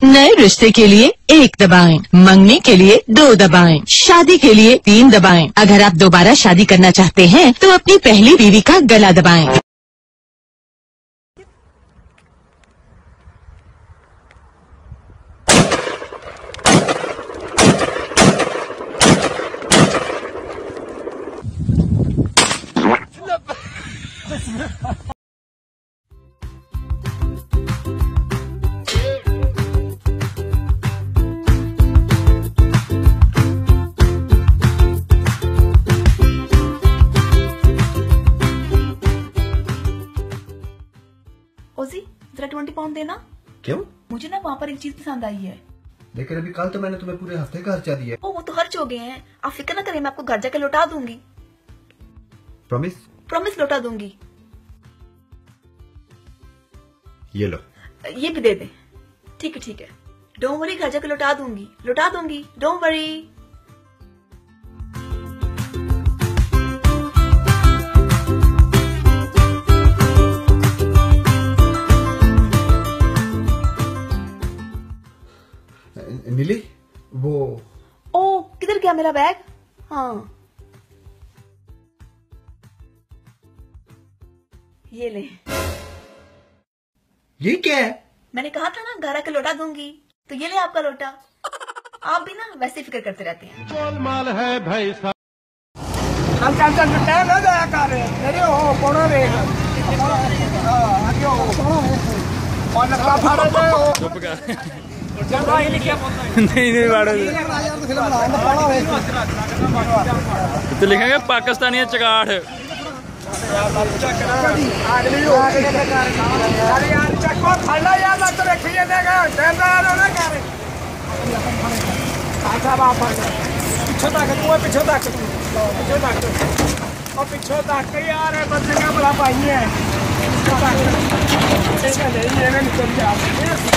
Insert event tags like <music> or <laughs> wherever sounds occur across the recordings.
नए रिश्ते के लिए एक दबाएँ, मंगने के लिए दो दबाएँ, शादी के लिए तीन दबाएँ। अगर आप दोबारा शादी करना चाहते हैं तो अपनी पहली बीवी का गला दबाएँ। पर एक चीज़ पसंद आई है। लेकिन अभी कल तो मैंने तुम्हें पूरे हफ़्ते का खर्चा दिया। ओ वो तो खर्च हो गए हैं। आप फ़िक्र ना करें मैं आपको घर जाके लौटा दूँगी। प्रॉमिस प्रॉमिस लौटा दूँगी। ये लो। ये भी दे दे। ठीक है ठीक है। डोंट वरी घर जाके लौटा दूँगी। लौटा दूँगी। डोंट वरी मिली? वो ओ किधर गया मेरा बैग? हाँ। ये ले। ये क्या है? मैंने कहा था ना घर आके लौटा दूँगी। तो ये ले आपका लोटा। आप भी ना वैसे फ़िक्र करते रहते हैं। है भाई हम जाया कर। अरे हो हो हो चुप ਫਿਲਮ ਬਣਾਉਣ ਦਾ ਪਾਣਾ ਵੇਖ ਤੇ ਲਿਖਾਂਗੇ ਪਾਕਿਸਤਾਨੀਆਂ ਚਗਾਠ ਅਗਲੀ ਹੋ ਯਾਰ ਯਾਰ ਚੱਕੋ ਫੜਨਾ ਯਾਰ ਲੱਗ ਵੇਖੀ ਜਾਂਦੇਗਾ ਟੈਂਦਾ ਨਾ ਕਰ ਆਖਾ ਬਾਪਾ ਪਿੱਛੋਂ ਤੱਕ ਤੂੰ ਇਹ ਪਿੱਛੋਂ ਤੱਕ ਤੂੰ ਪਿੱਛੋਂ ਤੱਕ ਉਹ ਪਿੱਛੋਂ ਤੱਕ ਯਾਰ ਇਹ ਬੰਦਿਆਂ ਬਲਾ ਪਾਈ ਹੈ ਪਿੱਛੋਂ ਤੱਕ ਇਹ ਕਹਿੰਦੇ ਇਹਨੇ ਨਿਕਲ ਜਾ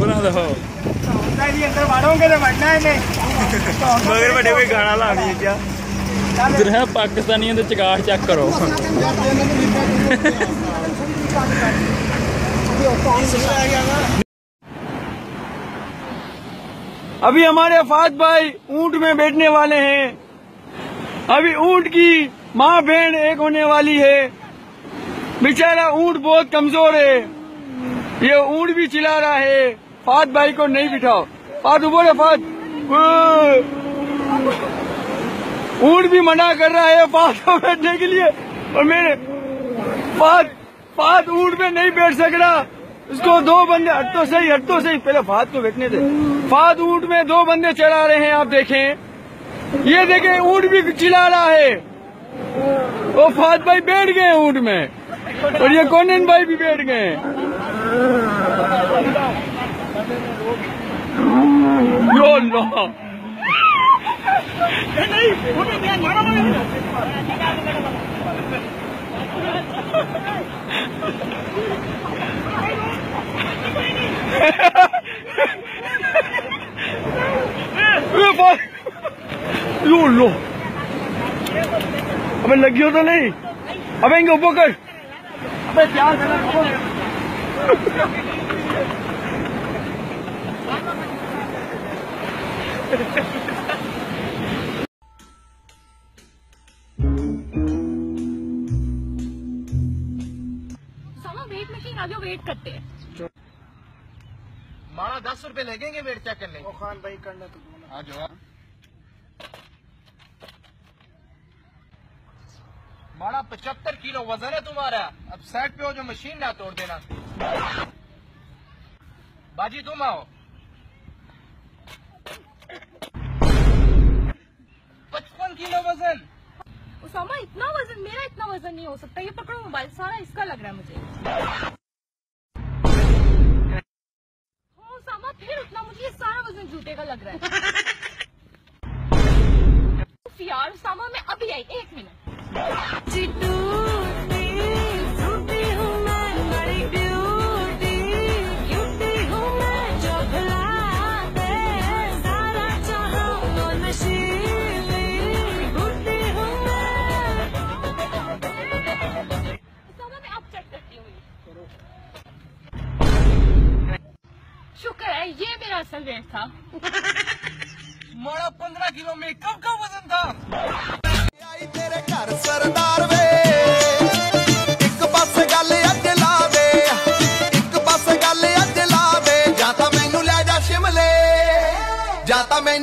बना दो मगर बड़े कोई गाना लानी है क्या इधर चकार चेक करो अभी हमारे अफाज भाई ऊँट में बैठने वाले हैं। अभी ऊँट की माँ बहन एक होने वाली है। बेचारा ऊँट बहुत कमज़ोर है। ये ऊँट भी चिल्ला रहा है। फात भाई को नहीं बिठाओ। फात रे फात। ऊँट भी मना कर रहा है फात को बैठने के लिए। और मेरे फात फात ऊँट में नहीं बैठ सक रहा उसको दो बंदे हट तो सही, हट तो सही। पहले फात को बैठने दे। फात ऊँट में दो बंदे चढ़ा रहे हैं, आप देखें। ये देखें, ऊँट भी चिल्ला रहा है। वो फात भाई बैठ गए ऊँट में। और ये कोनन भाई भी बैठ गए। यो अल्लाह ये फात यो अल्लाह अबे लगी हो तो नहीं अबे इनके ऊपर कर अबे प्यार से लग सामा वेट मशीन आ वेट करते हैं। मारा दस रुपए लगेंगे वेट चेक करने? ओ खान भाई करना तो आ जाओ मारा पचहत्तर किलो वज़न है तुम्हारा। अब सेट पे हो जो मशीन ना तोड़ देना। बाजी तुम आओ। पचपन किलो वज़न। उसामा इतना वज़न मेरा इतना वज़न नहीं हो सकता। ये पकड़ो मोबाइल सारा इसका लग रहा है मुझे। इतना मुझे ये सारा वज़न जूते का लग रहा है। <laughs> यार सामा मैं अभी आई एक minute. Sama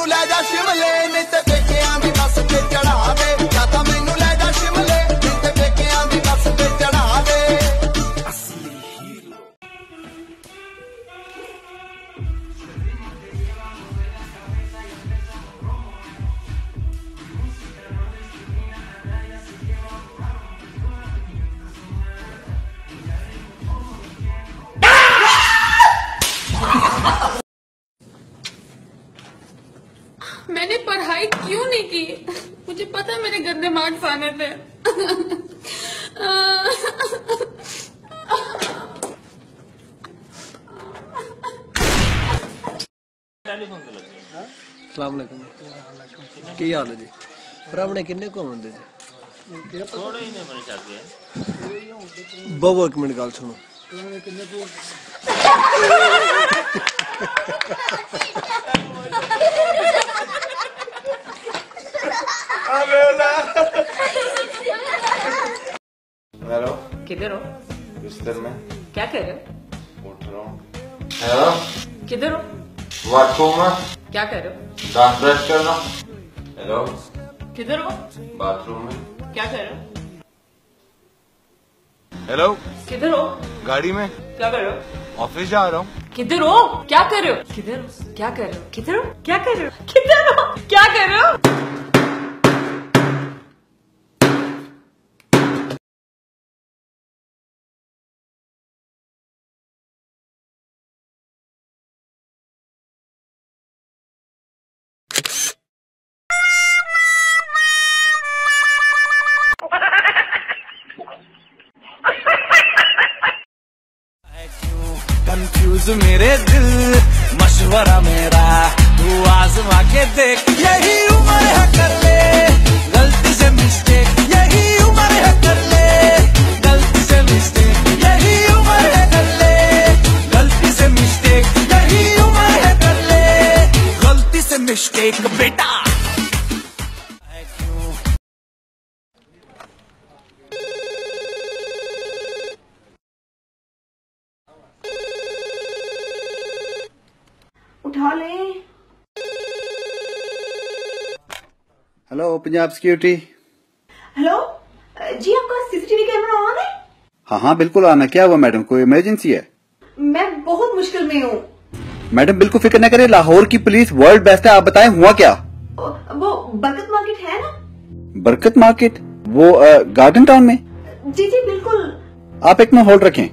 nu la da my mă ਸਲਾਮ ਅਲੈਕੁਮ ਕੀ ਹਾਲ ਹੈ ਜੀ ਭਰਾਵਣੇ ਕਿੰਨੇ ਕੁ ਹੁੰਦੇ ਜੀ ਥੋੜੇ ਹੀ ਨੇ ਮੇਰੇ ਚਾਹਤੇ ਬਾਬਾ ਇੱਕ ਮਿੰਟ ਗੱਲ ਸੁਣੋ हेलो किधर हो बिस्तर में क्या कर रहे हो उठ रहा हूँ हेलो किधर हो वॉशरूम में क्या कर रहे हो? दांत ब्रश कर रहा हेलो किधर हो? बाथरूम में। क्या कर रहे हो? हेलो किधर हो? गाड़ी में। क्या कर रहे हो? ऑफ़िस जा रहा हूँ। किधर हो? क्या कर रहे हो? किधर हो? क्या कर रहे हो? किधर हो? क्या कर रहे हो? किधर हो? क्या कर रहे हो? कंफ्यूज मेरे दिल, मशवरा मेरा, तू आजमा के देख। यही उम्र है कर ले, गलती से मिस्टेक यही उम्र है कर ले, गलती से मिस्टेक यही उम्र है कर ले, गलती से मिस्टेक यही उम्र है कर ले, गलती से मिस्टेक बेटा। हेलो पंजाब सिक्योरिटी हेलो जी आपका सीसीटीवी कैमरा ऑन है? हाँ हाँ बिल्कुल आना क्या हुआ मैडम? कोई इमरजेंसी है? मैं बहुत मुश्किल में हूँ। मैडम बिल्कुल फ़िक्र न करें लाहौर की पुलिस वर्ल्ड बेस्ट है आप बताएँ हुआ क्या? वो बरकत मार्केट है ना? बरकत मार्केट? वो गार्डन टाउन में? जी जी बिल्कुल। आप एक मिनट होल्ड रखें।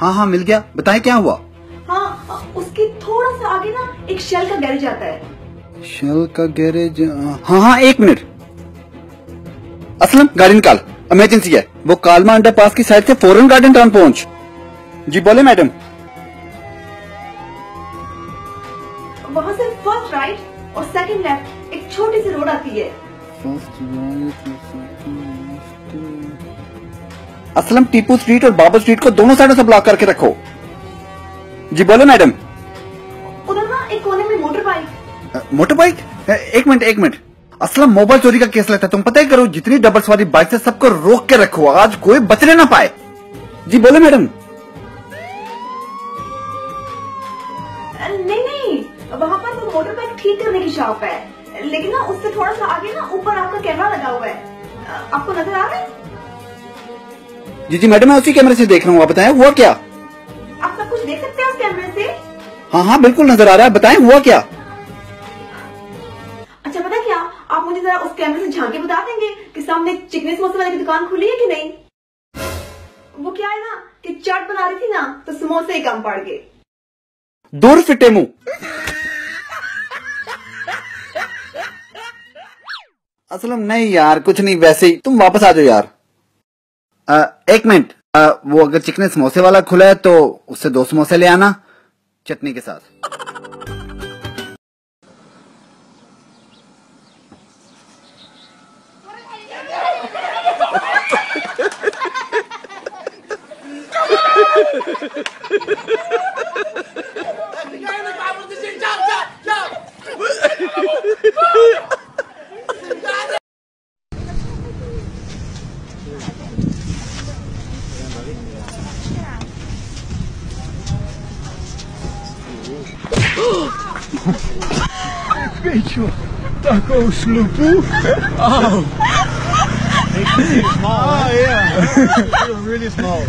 हाँ हाँ मिल गया। बताएँ क्या हुआ? हाँ उसके थोड़ा सा आगे ना एक शेल का गैरेज आता है। शेल का गैरेज हाँ हाँ एक मिनट। असलम गाड़ी निकाल। इमरजेंसी है। वो कालमा अंडर पास की साइड से फ़ौरन गार्डन टाउन पहुँच। जी बोले मैडम। वहाँ से फ़र्स्ट राइट और सेकंड लेफ़्ट एक छोटी सी रोड आती है। असलम टीपू स्ट्रीट और बाबर स्ट्रीट को दोनों साइडों से ब्लॉक करके रखो। जी बोले मैडम। मोटर बाइक एक मिनट एक मिनट। असलम मोबाइल चोरी का केस लगता है तुम पता ही करो जितनी डबल सवारी बाइक से सबको रोक के रखो आज कोई बचने ना पाए। जी बोले मैडम। नहीं नहीं वहाँ पर वो मोटर बाइक ठीक करने की शॉप है लेकिन ना उससे थोड़ा सा आगे ना ऊपर आपका कैमरा लगा हुआ है। आपको नज़र आ रहा है? जी जी मैडम मैं उसी कैमरे से देख रहा हूँ आप बताएँ हुआ क्या? आप सब कुछ देख सकते हैं उस कैमरे से? हाँ हाँ बिल्कुल नज़र आ रहा है बताएँ हुआ क्या? कैमरे से झाँक बता देंगे कि सामने चिकने समोसे वाले की दुकान खुली है कि नहीं? वो क्या है ना कि चाट बना रही थी ना तो समोसे ही कम पड़ गए। दूर फिटे मुँह। असलम नहीं यार कुछ नहीं वैसे ही। तुम वापस आ जाओ यार। आ, एक मिनट। वो अगर चिकने समोसे वाला खुला है तो उससे दो समोसे ले आना चटनी के साथ। Печу такого шлюпу. Ау. Makes it small. Oh, yeah. Really small.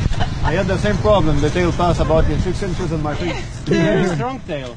<laughs> I had the same problem. The tail passed about in six inches on my feet. Very <laughs> strong tail.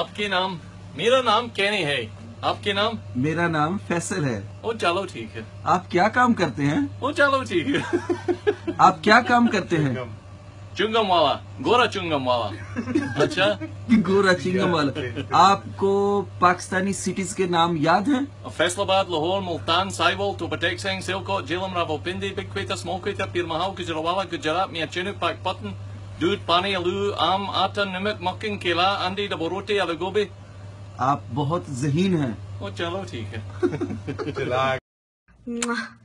आपके नाम मेरा नाम कैनी है आपके नाम मेरा नाम फैसल है ओ चलो ठीक है आप क्या काम करते हैं ओ चलो ठीक है आप क्या काम करते हैं <laughs> चुंगम वाला गोरा चुंगम वाला अच्छा? गोरा चिंगम वाला आपको पाकिस्तानी सिटीज़ के नाम याद हैं? फैसलाबाद लाहौर मुल्तान साइवल टोपटेक सिंह सिलकोट जिलम रावलपिंडी बिग क्वेटा स्मॉल क्वेटा पीर महल गुजरावाला गुजरात मियाचुनु पाकपतन दूध पानी आलू आम आटा नमक मक्खन केला अंडे डबोरोटे आलू गोभी। आप बहुत जहीन हैं। ओ चलो ठीक है। <laughs> <laughs>